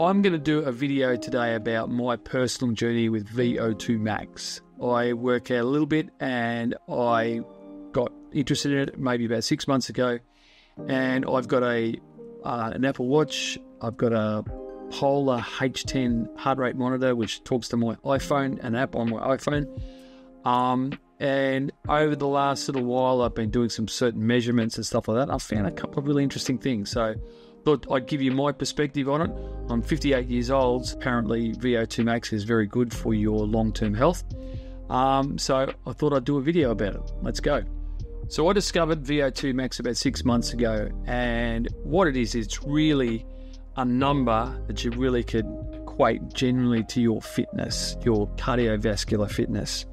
I'm going to do a video today about my personal journey with VO2 Max. I work out a little bit and I got interested in it maybe about six months ago. And I've got a uh, an Apple Watch, I've got a Polar H10 heart rate monitor, which talks to my iPhone, an app on my iPhone. Um, and over the last little while, I've been doing some certain measurements and stuff like that. I found a couple of really interesting things. So thought I'd give you my perspective on it. I'm 58 years old. Apparently, VO2 max is very good for your long term health. Um, so I thought I'd do a video about it. Let's go. So I discovered VO2 max about six months ago, and what it is, it's really a number that you really could equate generally to your fitness, your cardiovascular fitness.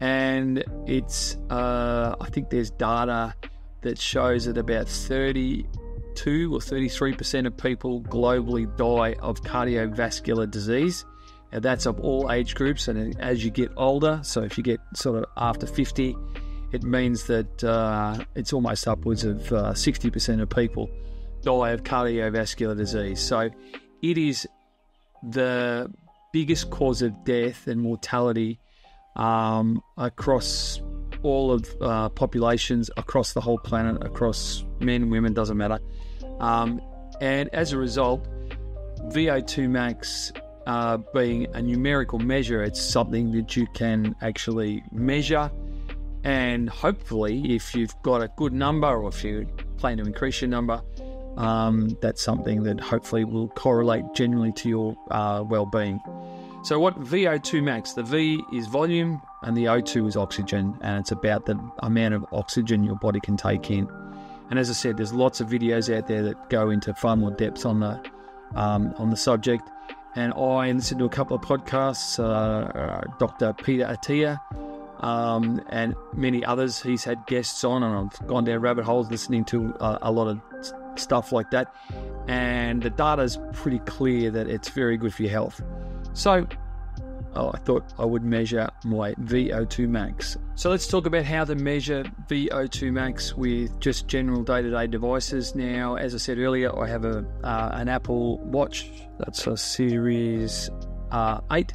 And it's, uh, I think there's data that shows that about 30 32 or 33% of people globally die of cardiovascular disease. And that's of all age groups. And as you get older, so if you get sort of after 50, it means that uh, it's almost upwards of uh, 60% of people die of cardiovascular disease. So it is the biggest cause of death and mortality um, across all of uh, populations across the whole planet, across men, women, doesn't matter. Um, and as a result, VO2 max uh, being a numerical measure, it's something that you can actually measure. And hopefully, if you've got a good number or if you plan to increase your number, um, that's something that hopefully will correlate generally to your uh, well being. So, what VO2 max? The V is volume and the O2 is oxygen, and it's about the amount of oxygen your body can take in. And as I said, there's lots of videos out there that go into far more depth on the um, on the subject. And I listened to a couple of podcasts, uh, uh, Dr. Peter Attia, um, and many others. He's had guests on, and I've gone down rabbit holes listening to uh, a lot of stuff like that. And the data is pretty clear that it's very good for your health. So oh, I thought I would measure my VO2 max. So let's talk about how to measure VO2 max with just general day-to-day devices. Now, as I said earlier, I have a uh, an Apple Watch. That's a Series uh, 8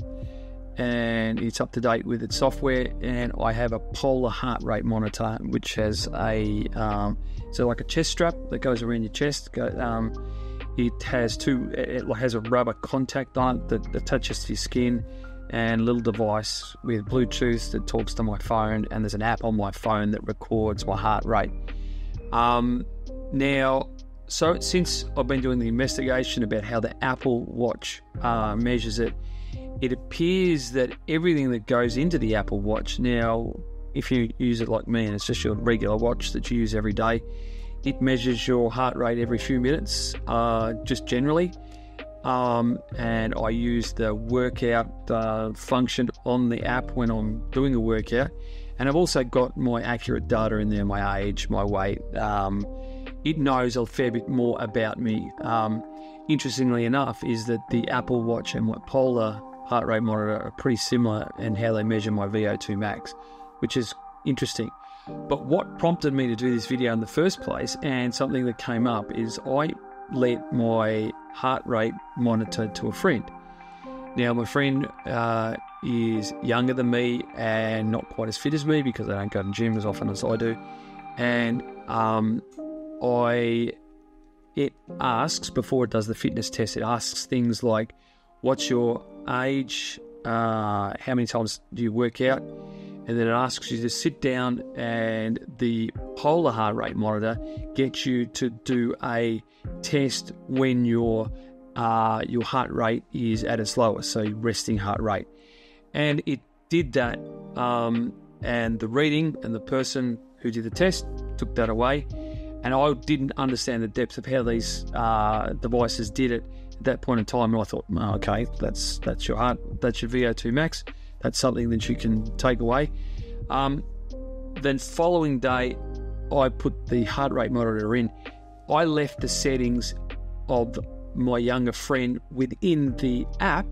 and it's up to date with its software. And I have a Polar heart rate monitor, which has a um, so like a chest strap that goes around your chest. Um, it has two. It has a rubber contact on it that attaches to your skin, and little device with Bluetooth that talks to my phone, and there's an app on my phone that records my heart rate. Um, now, so since I've been doing the investigation about how the Apple Watch uh, measures it, it appears that everything that goes into the Apple Watch now, if you use it like me and it's just your regular watch that you use every day, it measures your heart rate every few minutes, uh, just generally. Um, and I use the workout uh, function on the app when I'm doing a workout. And I've also got my accurate data in there my age, my weight. Um, it knows a fair bit more about me. Um, interestingly enough, is that the Apple Watch and my Polar heart rate monitor are pretty similar in how they measure my VO2 max, which is interesting. But what prompted me to do this video in the first place, and something that came up, is I let my heart rate monitor to a friend. Now, my friend uh, is younger than me and not quite as fit as me because I don't go to the gym as often as I do. And um, I, it asks before it does the fitness test, it asks things like, "What's your age? Uh, how many times do you work out?" and then it asks you to sit down and the polar heart rate monitor gets you to do a test when your uh, your heart rate is at its lowest, so resting heart rate. And it did that, um, and the reading and the person who did the test took that away. And I didn't understand the depth of how these uh, devices did it at that point in time. And I thought, oh, okay, that's that's your heart, that's your VO2 max. That's something that you can take away. Um, then following day, I put the heart rate monitor in. I left the settings of my younger friend within the app,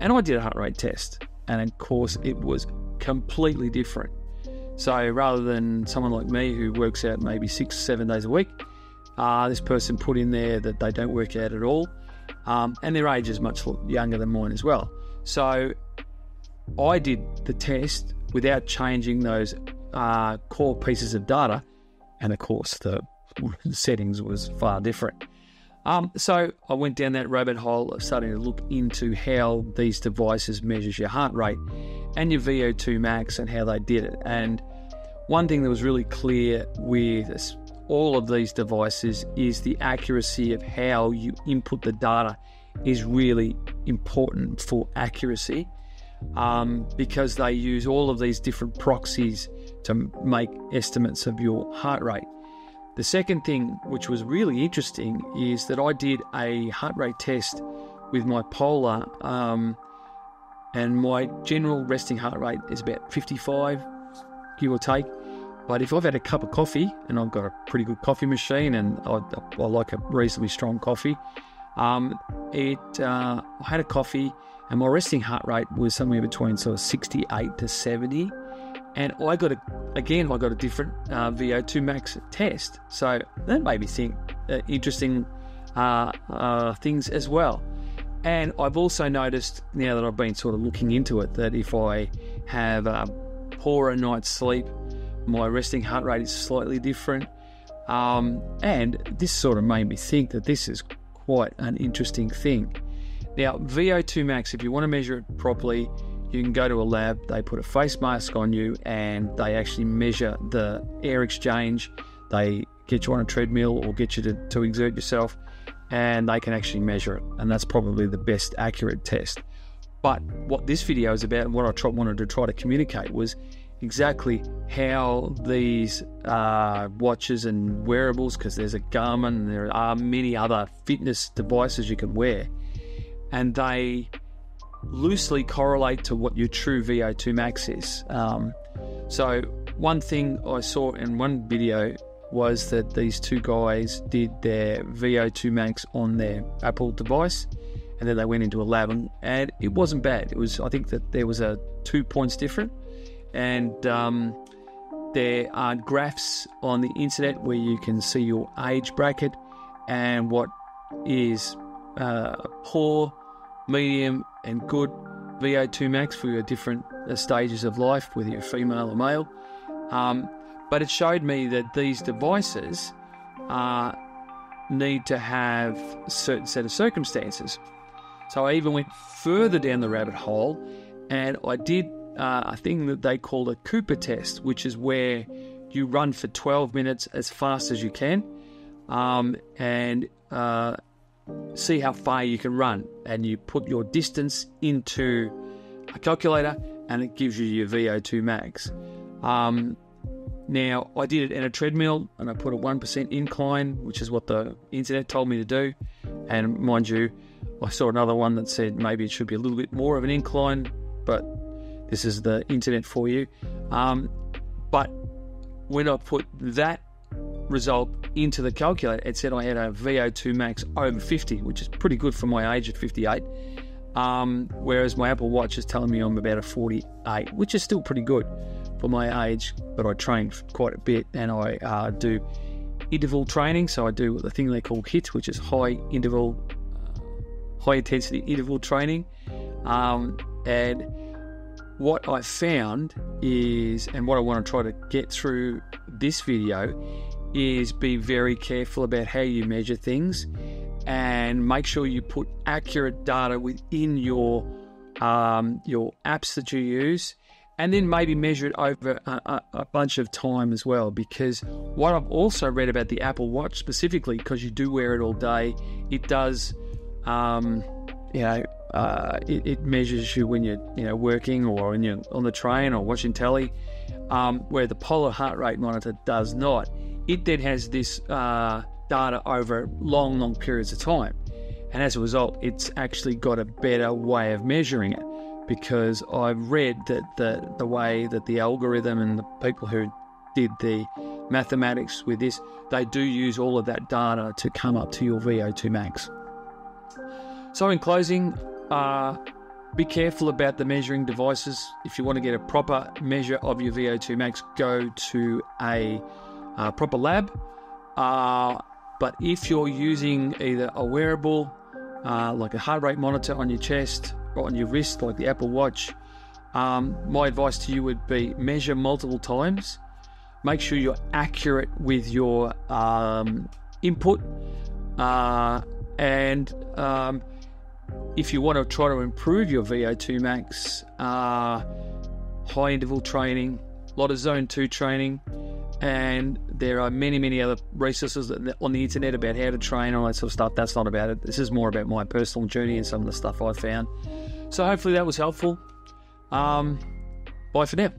and I did a heart rate test. And of course, it was completely different. So rather than someone like me who works out maybe six, seven days a week, uh, this person put in there that they don't work out at all. um, and their age is much younger than mine as well. So I did the test without changing those uh, core pieces of data, and of course the settings was far different. Um, so I went down that rabbit hole of starting to look into how these devices measures your heart rate and your VO2 max and how they did it. And one thing that was really clear with all of these devices is the accuracy of how you input the data is really important for accuracy um, because they use all of these different proxies to make estimates of your heart rate. The second thing, which was really interesting, is that I did a heart rate test with my Polar, um, and my general resting heart rate is about 55, give or take. But if I've had a cup of coffee, and I've got a pretty good coffee machine, and I, I like a reasonably strong coffee, um, it uh, I had a coffee, and my resting heart rate was somewhere between sort of 68 to 70 and I got a again I got a different uh, VO2 max test, so that made me think uh, interesting uh, uh, things as well. And I've also noticed now that I've been sort of looking into it that if I have a poorer night's sleep, my resting heart rate is slightly different. Um, and this sort of made me think that this is quite an interesting thing. Now, VO2 max, if you want to measure it properly, you can go to a lab, they put a face mask on you, and they actually measure the air exchange. They get you on a treadmill or get you to, to exert yourself, and they can actually measure it. And that's probably the best accurate test. But what this video is about, and what I try, wanted to try to communicate, was exactly how these uh, watches and wearables, because there's a Garmin and there are many other fitness devices you can wear, and they loosely correlate to what your true VO2 max is. Um, so, one thing I saw in one video was that these two guys did their VO2 max on their Apple device and then they went into a lab and, and it wasn't bad. It was, I think that there was a two points different. And um, there are graphs on the internet where you can see your age bracket and what is uh, poor, medium, and good VO2 max for your different uh, stages of life, whether you're female or male. Um, but it showed me that these devices uh, need to have a certain set of circumstances. So I even went further down the rabbit hole and I did uh, a thing that they call a Cooper test, which is where you run for 12 minutes as fast as you can. Um, and uh, see how far you can run. And you put your distance into a calculator and it gives you your VO2 max. Um, now, I did it in a treadmill and I put a 1% incline, which is what the internet told me to do. And mind you, I saw another one that said maybe it should be a little bit more of an incline, but this is the internet for you. Um, but when I put that result into the calculator, it said I had a VO2 max over 50, which is pretty good for my age at 58. Um, whereas my Apple Watch is telling me I'm about a 48, which is still pretty good for my age. But I train quite a bit and I uh, do interval training. So I do the thing they call HIIT, which is high interval, uh, high intensity interval training. Um, and what I found is, and what I want to try to get through this video is be very careful about how you measure things and make sure you put accurate data within your um, your apps that you use and then maybe measure it over a, a, bunch of time as well. Because what I've also read about the Apple Watch specifically because you do wear it all day it does um, you know uh, it, it, measures you when you're you know working or when you're on the train or watching telly um, where the polar heart rate monitor does not it then has this uh, data over long, long periods of time. And as a result, it's actually got a better way of measuring it because I've read that the, the way that the algorithm and the people who did the mathematics with this, they do use all of that data to come up to your VO2 max. So, in closing, uh, be careful about the measuring devices. If you want to get a proper measure of your VO2 max, go to a uh, proper lab. Uh, but if you're using either a wearable uh, like a heart rate monitor on your chest or on your wrist, like the Apple Watch. Um, my advice to you would be measure multiple times. Make sure you're accurate with your um, input. Uh, and um, if you want to try to improve your VO2 max, uh, high interval training, a lot of zone 2 training, and there are many, many other resources on the internet about how to train and all that sort of stuff. That's not about it. This is more about my personal journey and some of the stuff I found. So hopefully that was helpful. Um, bye for now.